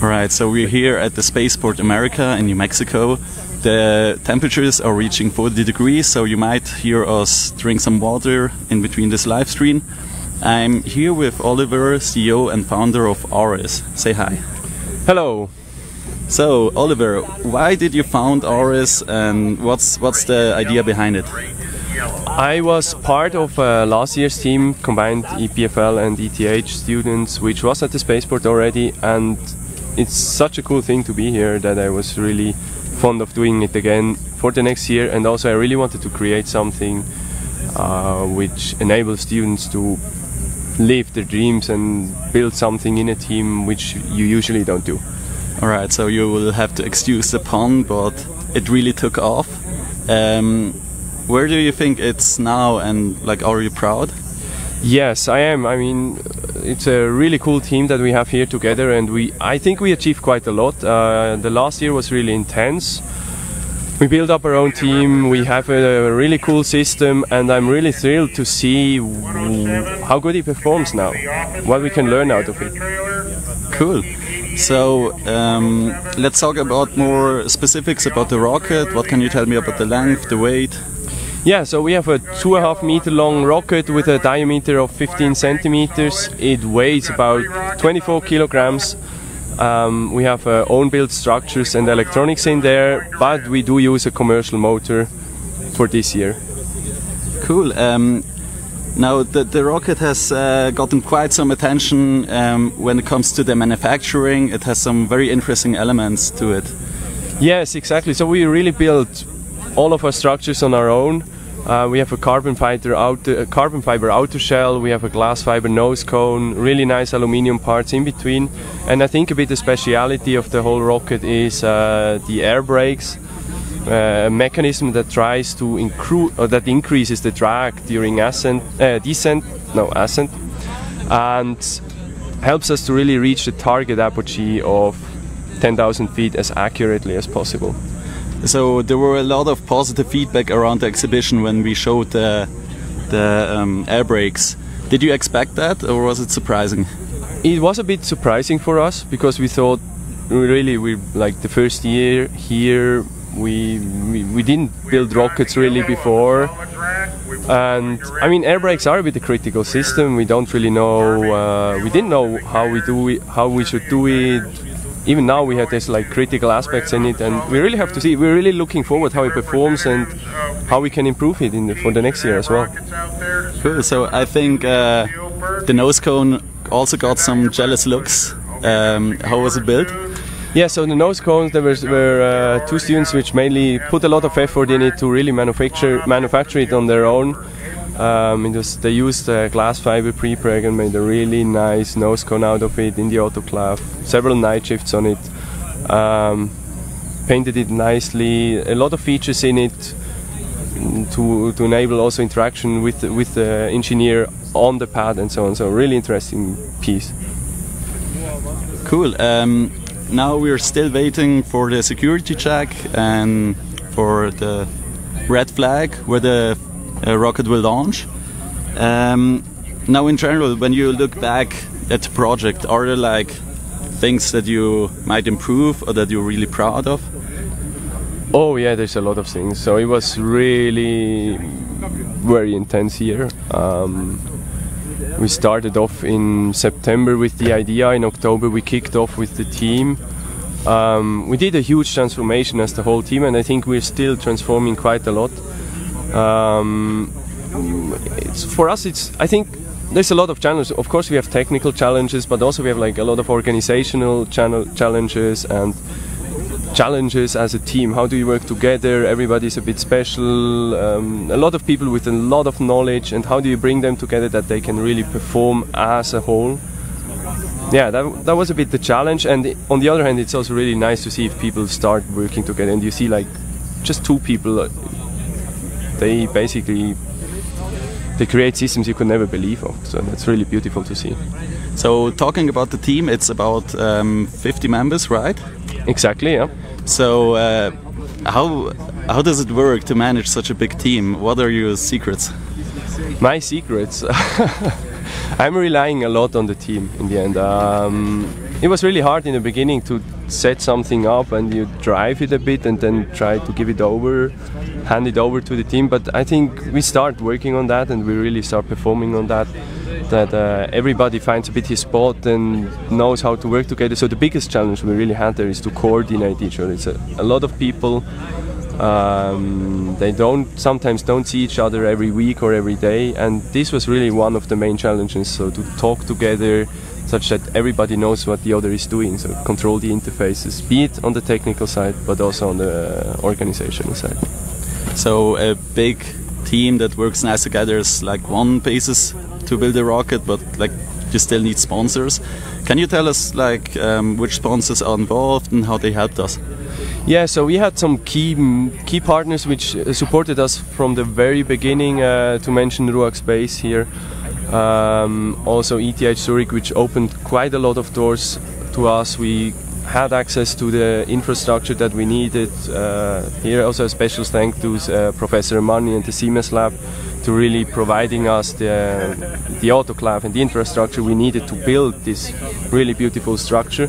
Alright, so we're here at the Spaceport America in New Mexico. The temperatures are reaching 40 degrees, so you might hear us drink some water in between this live stream. I'm here with Oliver, CEO and founder of ARIS. Say hi. Hello. So, Oliver, why did you found ARIS and what's what's the idea behind it? I was part of uh, last year's team, combined EPFL and ETH students, which was at the spaceport already, and it's such a cool thing to be here that I was really fond of doing it again for the next year, and also I really wanted to create something uh, which enables students to live their dreams and build something in a team which you usually don't do. Alright, so you will have to excuse the pun, but it really took off. Um, where do you think it's now, and like, are you proud? Yes, I am. I mean, it's a really cool team that we have here together, and we I think we achieved quite a lot. Uh, the last year was really intense. We built up our own team. We have a really cool system, and I'm really thrilled to see how good it performs now. What we can learn out of it. Cool. So um, let's talk about more specifics about the rocket. What can you tell me about the length, the weight? Yeah, so we have a two and a half meter long rocket with a diameter of 15 centimeters. It weighs about 24 kilograms. Um, we have uh, own built structures and electronics in there, but we do use a commercial motor for this year. Cool. Um, now, the, the rocket has uh, gotten quite some attention um, when it comes to the manufacturing. It has some very interesting elements to it. Yes, exactly. So we really built all of our structures on our own. Uh, we have a carbon fiber outer, carbon fiber outer shell. We have a glass fiber nose cone. Really nice aluminium parts in between. And I think a bit the speciality of the whole rocket is uh, the air brakes. Uh, a mechanism that tries to incru- or that increases the drag during ascent, uh, descent, no ascent, and helps us to really reach the target apogee of 10,000 feet as accurately as possible. So there were a lot of positive feedback around the exhibition when we showed the the um, air brakes. Did you expect that, or was it surprising? It was a bit surprising for us because we thought really we like the first year here we, we, we didn't build rockets really before and I mean air brakes are a bit a critical system we don't really know uh, we didn't know how we do it how we should do it even now we have this like critical aspects in it and we really have to see we're really looking forward how it performs and how we can improve it the, for the next year as well. Cool. So i think uh, the nose cone also got some jealous looks. Um, how was it built? Yeah, so the nose cones, there was, were uh, two students which mainly put a lot of effort in it to really manufacture manufacture it on their own. Um, was, they used uh, glass fiber prepreg and made a really nice nose cone out of it in the autoclave. Several night shifts on it. Um, painted it nicely. A lot of features in it to to enable also interaction with with the engineer on the pad and so on. So really interesting piece. Cool. Um, now we're still waiting for the security check and for the red flag where the uh, rocket will launch. Um, now, in general, when you look back at the project, are there like things that you might improve or that you're really proud of? Oh yeah, there's a lot of things. So it was really very intense year. Um, we started off in September with the idea. In October, we kicked off with the team. Um, we did a huge transformation as the whole team, and I think we're still transforming quite a lot. Um, for us, it's I think there's a lot of challenges. Of course, we have technical challenges, but also we have like a lot of organizational channel challenges and challenges as a team. How do you work together? Everybody's a bit special. Um, a lot of people with a lot of knowledge, and how do you bring them together that they can really perform as a whole? Yeah, that, that was a bit the challenge. And on the other hand, it's also really nice to see if people start working together, and you see like just two people. They basically they create systems you could never believe of. So that's really beautiful to see. So talking about the team, it's about um, 50 members, right? Exactly. Yeah. So uh, how how does it work to manage such a big team? What are your secrets? My secrets. I'm relying a lot on the team in the end. Um, it was really hard in the beginning to set something up and you drive it a bit and then try to give it over, hand it over to the team. But I think we start working on that and we really start performing on that. That uh, everybody finds a bit his spot and knows how to work together. So the biggest challenge we really had there is to coordinate each other. It's a, a lot of people. Um, they don't sometimes don't see each other every week or every day, and this was really one of the main challenges. So to talk together, such that everybody knows what the other is doing. So control the interfaces, be it on the technical side, but also on the organizational side. So a big team that works nice together is like one basis to build a rocket, but like you still need sponsors. Can you tell us like um, which sponsors are involved and how they helped us? Yeah, so we had some key key partners which supported us from the very beginning. Uh, to mention RUAG Space here, um, also ETH Zurich, which opened quite a lot of doors to us. We had access to the infrastructure that we needed. Uh, here also a special thank to uh, Professor Ermanni and the CMAS lab to really providing us the, the autoclave and the infrastructure we needed to build this really beautiful structure.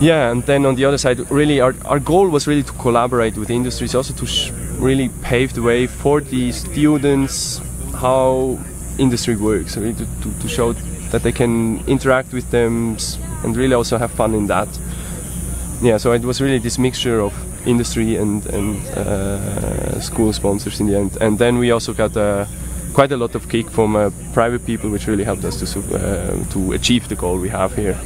Yeah, and then on the other side, really our, our goal was really to collaborate with industries, also to really pave the way for the students how industry works, really to, to, to, show that they can interact with them and really also have fun in that. Yeah, so it was really this mixture of industry and, and uh, school sponsors in the end. And then we also got uh, quite a lot of kick from uh, private people, which really helped us to, uh, to achieve the goal we have here.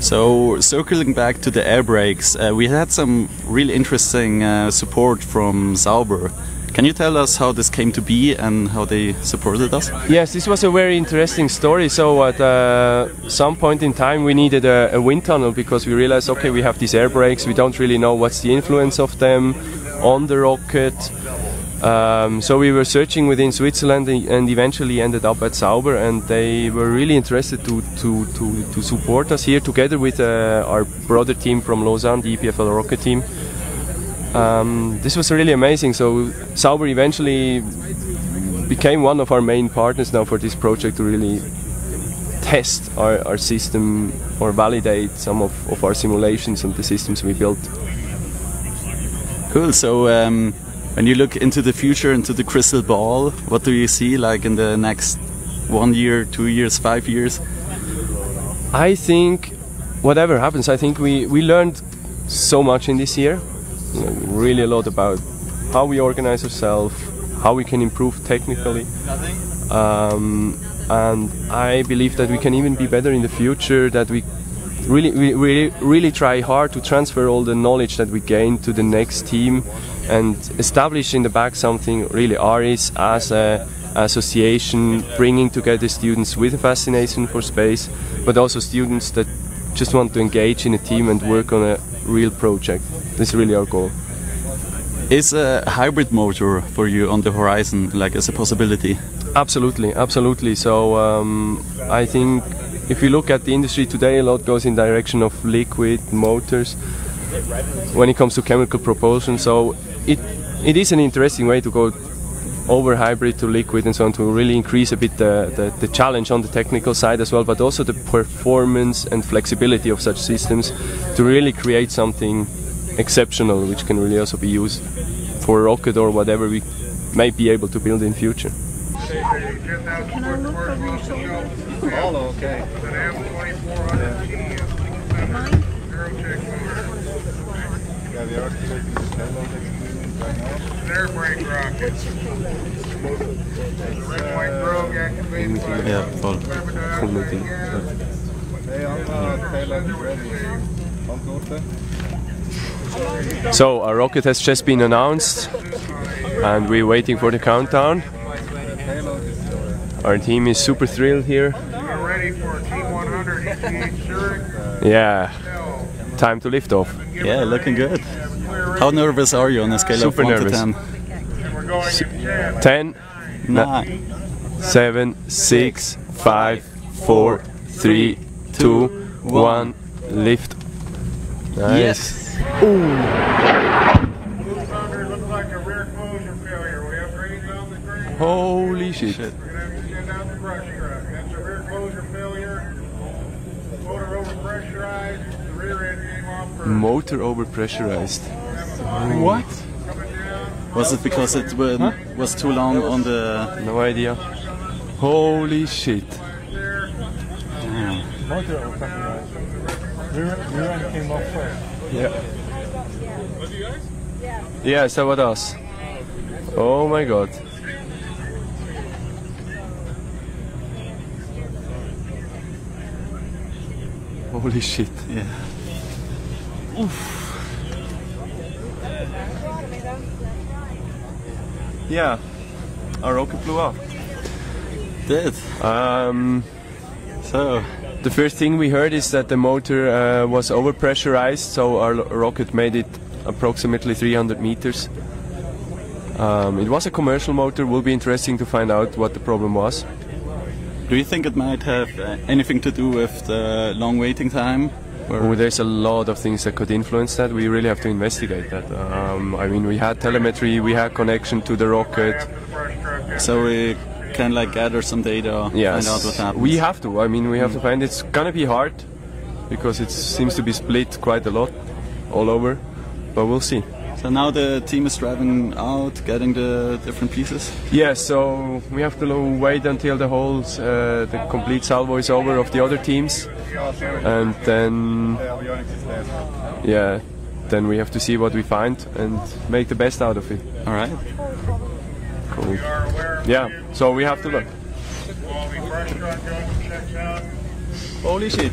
So, circling back to the air brakes, uh, we had some really interesting uh, support from Sauber. Can you tell us how this came to be and how they supported us? Yes, this was a very interesting story. So at uh, some point in time we needed a, a, wind tunnel because we realized, okay, we have these air brakes, we don't really know what's the influence of them on the rocket. Um, so we were searching within Switzerland and eventually ended up at Sauber and they were really interested to, to, to, to support us here together with uh, our brother team from Lausanne, the EPFL rocket team. Um, this was really amazing. So Sauber eventually became one of our main partners now for this project to really test our, our system or validate some of, of our simulations and the systems we built. Cool. So um, when you look into the future, into the crystal ball, what do you see like in the next one year, two years, five years? I think whatever happens, I think we, we learned so much in this year really a lot about how we organize ourselves, how we can improve technically. Um, and I believe that we can even be better in the future, that we really, we really, really try hard to transfer all the knowledge that we gain to the next team and establish in the back something really ARIS as a association bringing together students with a fascination for space, but also students that just want to engage in a team and work on a real project. This is really our goal. Is a hybrid motor for you on the horizon, like as a possibility? Absolutely, absolutely. So um, I think if you look at the industry today, a lot goes in direction of liquid motors when it comes to chemical propulsion. So it it is an interesting way to go over hybrid to liquid and so on to really increase a bit the, the, the, challenge on the technical side as well, but also the performance and flexibility of such systems to really create something exceptional which can really also be used for a rocket or whatever we may be able to build in future. Can I look over your shoulder? Oh, okay. Yeah, the architect is yeah, full. So our rocket has just been announced and we're waiting for the countdown. Our team is super thrilled here. Yeah, time to lift off. Yeah, looking good. How nervous are you on a scale Super of 1 nervous. to 10? 10, 9, 7, 6, 5, 4, 3, 2, 1, lift. Nice. Yes. Holy shit. We're going to have to send out the brush truck. That's a rear closure failure. Motor overpressurized. What? Was it because it wa- was too long on the? No idea. Holy shit. Motor overpressurized. Rear, rear came off first. Yeah. Yeah, so what else? Oh my god. Holy shit. Yeah. Yeah. Our rocket blew up. Did. Um, So the first thing we heard is that the motor uh, was overpressurized, so our rocket made it approximately 300 meters. Um, it was a commercial motor. Will be interesting to find out what the problem was. do you think it might have uh, anything to do with the long waiting time? There's a lot of things that could influence that. We really have to investigate that. Um, I mean, we had telemetry, we had connection to the rocket. so we can like gather some data, Yes, find out what happened. we have to. I mean, we have to find. It's gonna be hard because it seems to be split quite a lot all over, but we'll see. So now the team is driving out, getting the different pieces. Yeah, so we have to wait until the whole, uh, the complete salvo is over of the other teams, and then, yeah, then we have to see what we find and make the best out of it. All right. Cool. Yeah, so we have to look. all the brush truck goes and checks out. Holy shit!